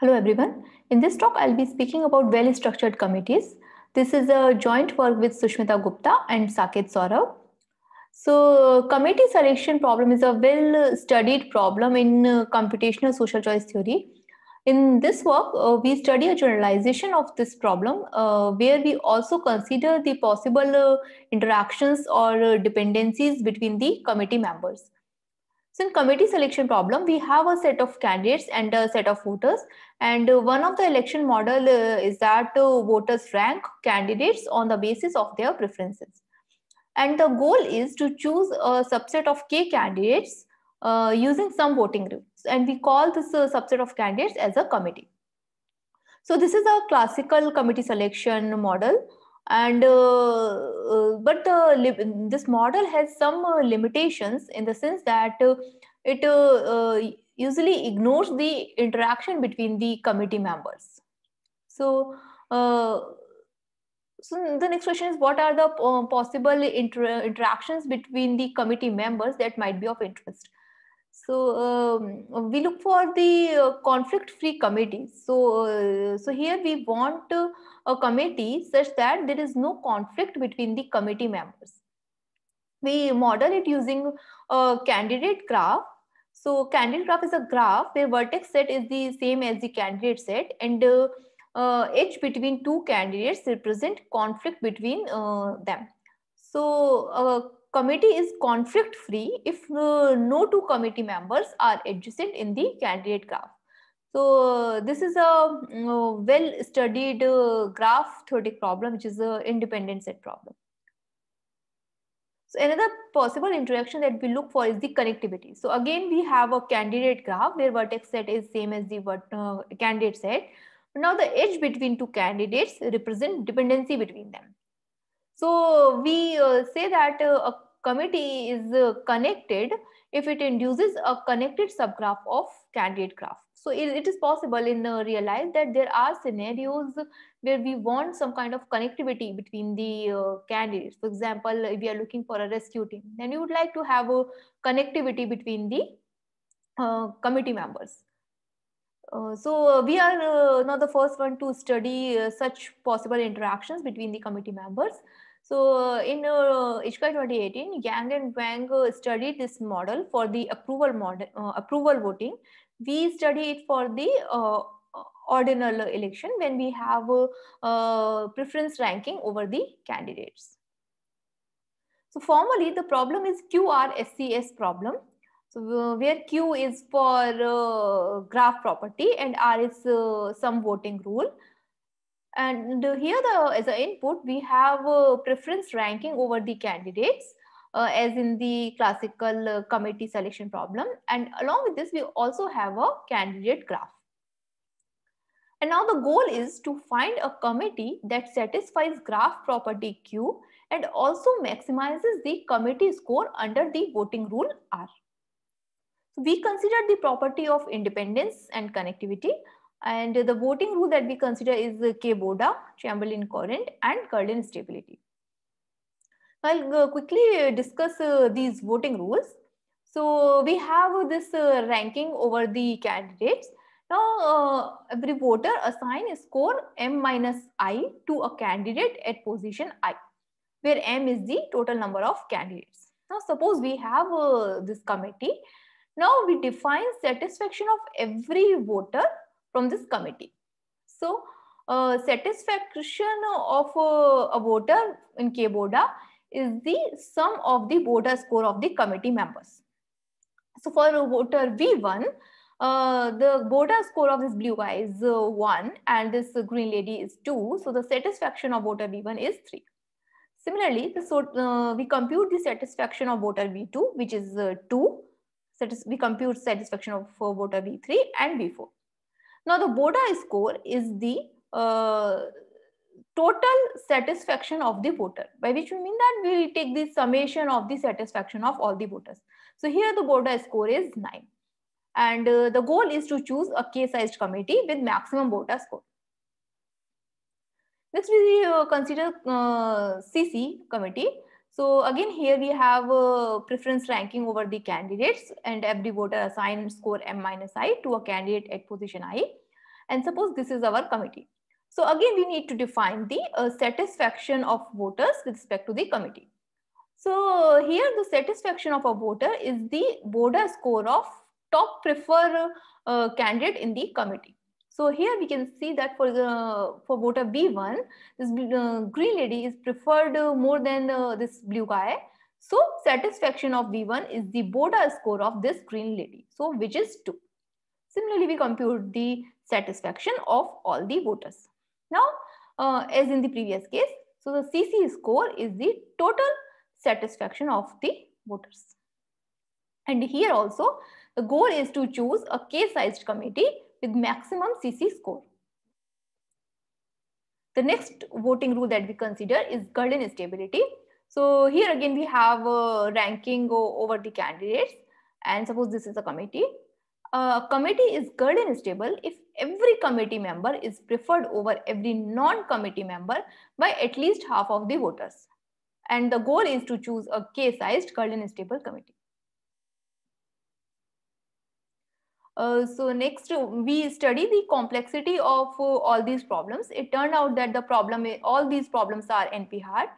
Hello everyone. In this talk, I'll be speaking about well-structured committees. This is a joint work with Sushmita Gupta and Saket Saurabh. So committee selection problem is a well-studied problem in uh, computational social choice theory. In this work, uh, we study a generalization of this problem uh, where we also consider the possible uh, interactions or uh, dependencies between the committee members. So in committee selection problem, we have a set of candidates and a set of voters. And one of the election model uh, is that uh, voters rank candidates on the basis of their preferences. And the goal is to choose a subset of K candidates uh, using some voting rules. And we call this uh, subset of candidates as a committee. So this is a classical committee selection model and uh, uh, but uh, this model has some limitations in the sense that it usually ignores the interaction between the committee members. So so the next question is what are the uh, possible inter interactions between the committee members that might be of interest so um, we look for the uh, conflict-free committees. So, uh, so here we want uh, a committee such that there is no conflict between the committee members. We model it using a candidate graph. So candidate graph is a graph where vertex set is the same as the candidate set and uh, uh, edge between two candidates represent conflict between uh, them. So committee is conflict free if uh, no two committee members are adjacent in the candidate graph. So this is a uh, well studied uh, graph theoretic problem which is an independent set problem. So another possible interaction that we look for is the connectivity. So again we have a candidate graph where vertex set is same as the uh, candidate set. Now the edge between two candidates represent dependency between them. So we uh, say that uh, a committee is uh, connected if it induces a connected subgraph of candidate graph. So it, it is possible in uh, real life that there are scenarios where we want some kind of connectivity between the uh, candidates. For example, if we are looking for a rescue team, then you would like to have a connectivity between the uh, committee members. Uh, so we are uh, not the first one to study such possible interactions between the committee members. So in uh, 2018, Yang and Wang uh, studied this model for the approval model, uh, approval voting. We study it for the uh, ordinal election when we have uh, preference ranking over the candidates. So formally, the problem is QRSCS problem. So uh, where Q is for uh, graph property and R is uh, some voting rule. And here the as an input, we have a preference ranking over the candidates uh, as in the classical uh, committee selection problem. And along with this, we also have a candidate graph. And now the goal is to find a committee that satisfies graph property Q and also maximizes the committee score under the voting rule R. We consider the property of independence and connectivity and the voting rule that we consider is K-Borda, Chamberlin Courant and Gehrlein stability. I'll uh, quickly discuss uh, these voting rules. So we have this uh, ranking over the candidates. Now every voter assign a score m minus i to a candidate at position i, where m is the total number of candidates. Now suppose we have this committee. Now we define satisfaction of every voter from this committee. So uh, satisfaction of uh, a voter in K-Borda is the sum of the voter score of the committee members. So for a voter V1, uh, the voter score of this blue guy is uh, 1 and this green lady is 2. So the satisfaction of voter V1 is 3. Similarly, the, so, uh, we compute the satisfaction of voter V2, which is uh, 2. Satis we compute satisfaction of voter V3 and V4. Now the Borda score is the uh, total satisfaction of the voter, by which we mean that we take the summation of the satisfaction of all the voters. So here the Borda score is 9. And uh, the goal is to choose a K-sized committee with maximum Borda score. Next we uh, consider uh, CC committee. So again, here we have a preference ranking over the candidates and every voter assign score M minus I to a candidate at position I. And suppose this is our committee. So again, we need to define the uh, satisfaction of voters with respect to the committee. So here the satisfaction of a voter is the voter score of top preferred uh, candidate in the committee. So here we can see that for the for voter B1, this uh, green lady is preferred uh, more than uh, this blue guy. So satisfaction of B1 is the Borda score of this green lady. So which is 2. Similarly, we compute the satisfaction of all the voters. Now, uh, as in the previous case, so the CC score is the total satisfaction of the voters. And here also, the goal is to choose a k-sized committee with maximum CC score. The next voting rule that we consider is Gehrlein stability. So here again, we have a ranking over the candidates. And suppose this is a committee. A committee is Gehrlein stable if every committee member is preferred over every non-committee member by at least half of the voters. And the goal is to choose a k-sized Gehrlein stable committee. Uh, so next we study the complexity of uh, all these problems. It turned out that the problem, all these problems are NP hard.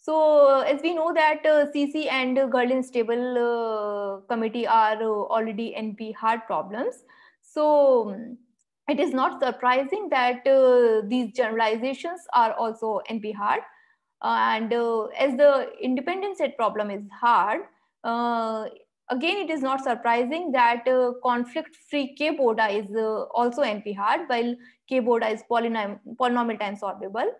So uh, as we know that CC uh, and Gehrlein stable uh, committee are already NP hard problems. So um, it is not surprising that these generalizations are also NP hard. and as the independent set problem is hard, Again, it is not surprising that uh, conflict-free k-Borda is uh, also NP-hard, while k-Borda is polynom polynomial time solvable.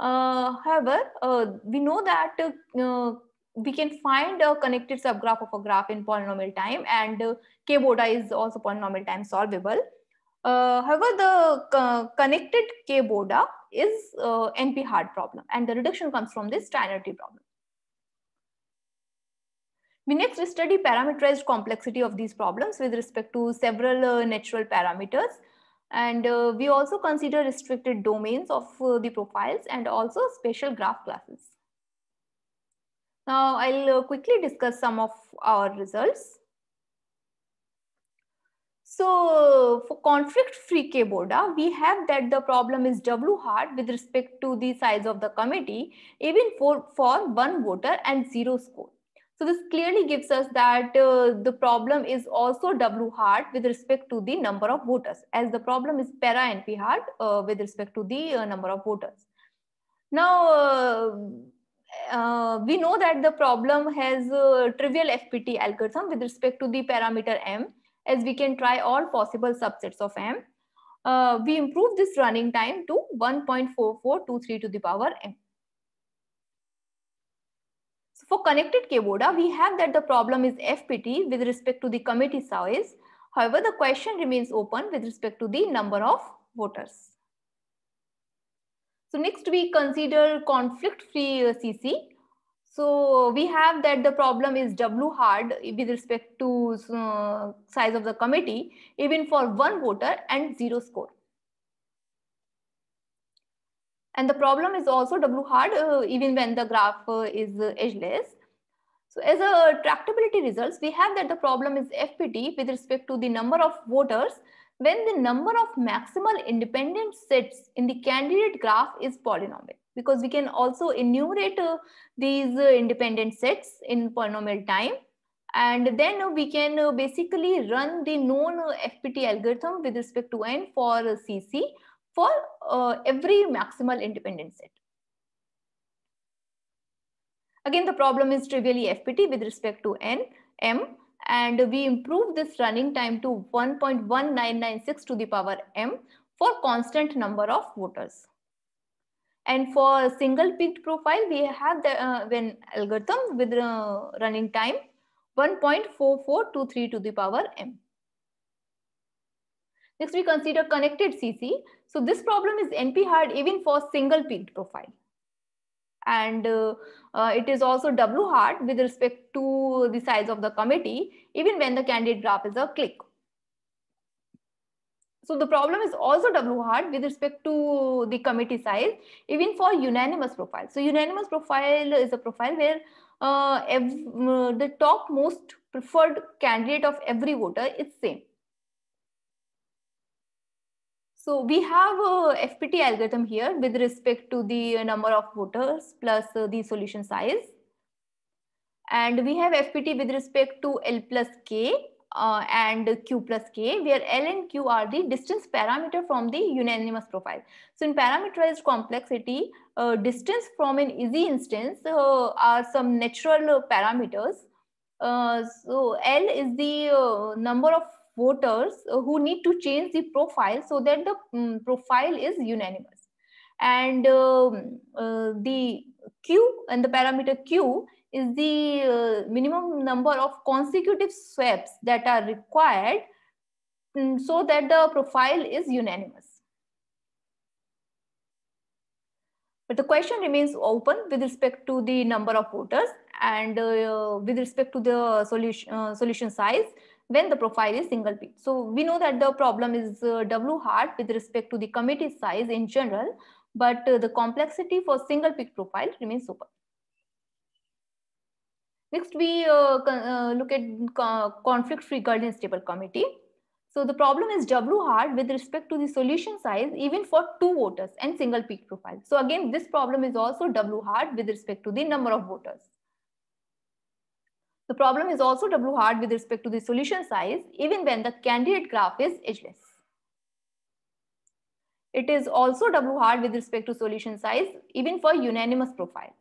Uh, however, uh, we know that uh, we can find a connected subgraph of a graph in polynomial time, and uh, k-Borda is also polynomial time solvable. however, the connected k-Borda is NP-hard problem, and the reduction comes from this Steiner problem. We next study parameterized complexity of these problems with respect to several uh, natural parameters. And uh, we also consider restricted domains of uh, the profiles and also special graph classes. Now I'll uh, quickly discuss some of our results. So for conflict-free k-Borda, we have that the problem is W hard with respect to the size of the committee, even for, for one voter and zero score. So this clearly gives us that uh, the problem is also W hard with respect to the number of voters as the problem is para NP hard uh, with respect to the uh, number of voters. Now, uh, uh, we know that the problem has a trivial FPT algorithm with respect to the parameter M as we can try all possible subsets of M. Uh, we improve this running time to 1.4423 to the power M for connected k-Borda, we have that the problem is FPT with respect to the committee size. However, the question remains open with respect to the number of voters. So next we consider conflict-free uh, CC. So we have that the problem is W hard with respect to uh, size of the committee, even for one voter and zero score. And the problem is also W hard uh, even when the graph uh, is uh, edgeless. So as a tractability results, we have that the problem is FPT with respect to the number of voters. When the number of maximal independent sets in the candidate graph is polynomial because we can also enumerate uh, these uh, independent sets in polynomial time. And then we can uh, basically run the known FPT algorithm with respect to n for CC for uh, every maximal independent set. Again, the problem is trivially FPT with respect to n, m, and we improve this running time to 1.1996 to the power m for constant number of voters. And for single peaked profile, we have the uh, when algorithm with uh, running time 1.4423 to the power m. Next, we consider connected CC. So this problem is NP hard even for single peaked profile. And uh, uh, it is also W hard with respect to the size of the committee, even when the candidate graph is a clique. So the problem is also W hard with respect to the committee size, even for unanimous profile. So unanimous profile is a profile where uh the top most preferred candidate of every voter is same. So we have a FPT algorithm here with respect to the number of voters plus uh, the solution size. And we have FPT with respect to L plus K uh, and Q plus K, where L and Q are the distance parameter from the unanimous profile. So in parameterized complexity, uh, distance from an easy instance uh, are some natural parameters. Uh, so L is the uh, number of voters uh, who need to change the profile so that the um, profile is unanimous. And um, the Q and the parameter Q is the uh, minimum number of consecutive swaps that are required um, so that the profile is unanimous. But the question remains open with respect to the number of voters and uh, with respect to the solution, uh, solution size when the profile is single peak. So we know that the problem is uh, W hard with respect to the committee size in general, but uh, the complexity for single peak profile remains open. Next, we uh, uh, look at conflict-free Gehrlein stable committee. So the problem is W hard with respect to the solution size even for two voters and single peak profile. So again, this problem is also W hard with respect to the number of voters. The problem is also W hard with respect to the solution size even when the candidate graph is edgeless. It is also W hard with respect to solution size even for unanimous profile.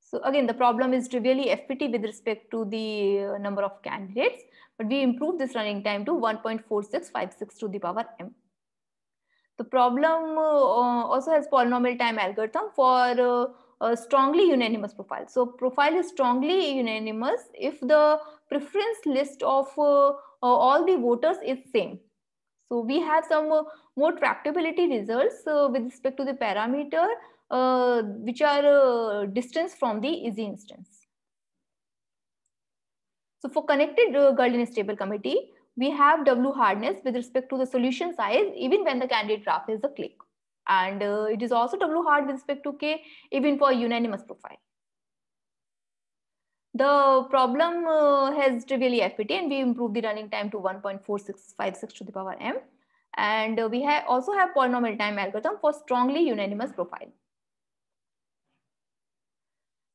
So again, the problem is trivially FPT with respect to the uh, number of candidates, but we improve this running time to 1.4656 to the power m. The problem uh, also has polynomial time algorithm for uh, a strongly unanimous profile. So profile is strongly unanimous if the preference list of uh, uh all the voters is same. So we have some uh, more tractability results with respect to the parameter uh, which are uh, distance from the easy instance. So for connected uh, Gehrlein stable committee, we have W hardness with respect to the solution size even when the candidate graph is a clique. And uh, it is also W hard with respect to K even for unanimous profile. The problem uh, has trivially FPT and we improved the running time to 1.4656 to the power m. And uh, we have also have polynomial time algorithm for strongly unanimous profile.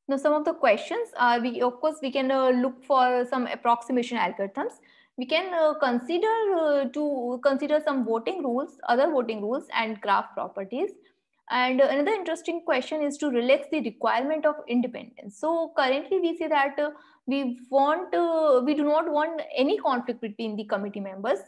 Now, some of the questions are, we of course, we can uh, look for some approximation algorithms. We can uh, consider uh, to consider some voting rules, other voting rules and graph properties. And another interesting question is to relax the requirement of independence. So currently we see that uh, we want, uh, we do not want any conflict between the committee members,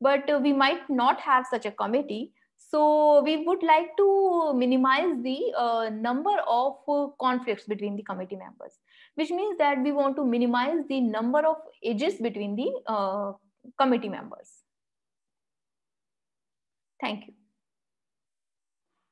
but uh, we might not have such a committee. So we would like to minimize the uh, number of uh, conflicts between the committee members, which means that we want to minimize the number of edges between the uh, committee members. Thank you.